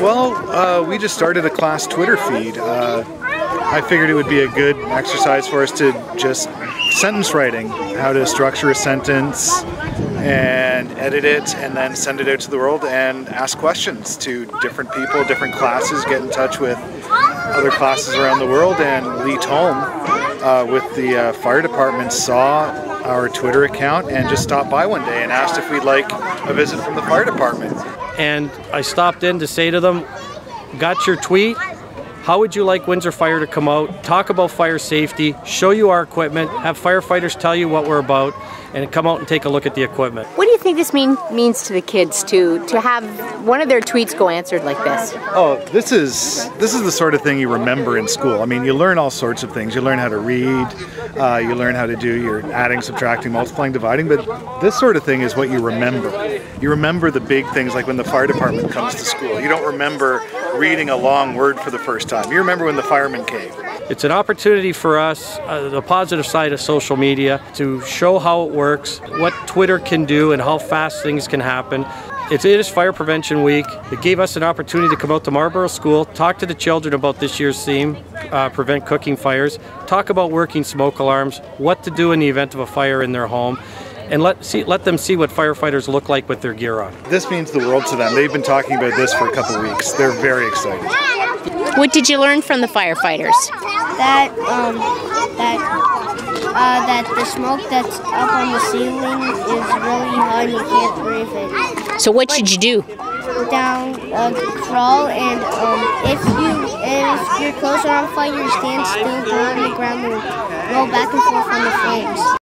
Well, uh, we just started a class Twitter feed. Uh, I figured it would be a good exercise for us to just sentence writing, how to structure a sentence and edit it and then send it out to the world and ask questions to different people, different classes, get in touch with other classes around the world. And Lee Tolm uh, with the uh, fire department saw our Twitter account and just stopped by one day and asked if we'd like a visit from the fire department and I stopped in to say to them, got your tweet, how would you like Windsor Fire to come out, talk about fire safety, show you our equipment, have firefighters tell you what we're about, and come out and take a look at the equipment. What do you think this mean, means to the kids to to have one of their tweets go answered like this? Oh, this is this is the sort of thing you remember in school. I mean, you learn all sorts of things. You learn how to read, uh, you learn how to do your adding, subtracting, multiplying, dividing. But this sort of thing is what you remember. You remember the big things, like when the fire department comes to school. You don't remember reading a long word for the first time. You remember when the firemen came. It's an opportunity for us, uh, the positive side of social media, to show how it works, what Twitter can do, and how fast things can happen. It is Fire Prevention Week. It gave us an opportunity to come out to Marlborough School, talk to the children about this year's theme, uh, prevent cooking fires, talk about working smoke alarms, what to do in the event of a fire in their home, and let see let them see what firefighters look like with their gear on. This means the world to them. They've been talking about this for a couple weeks. They're very excited. What did you learn from the firefighters? That um, that uh, that the smoke that's up on the ceiling is really high and you can't breathe it. So what should you do? Down, uh, crawl, and um, if you if your clothes are on fire, stand still, go on the ground, and roll back and forth on the flames.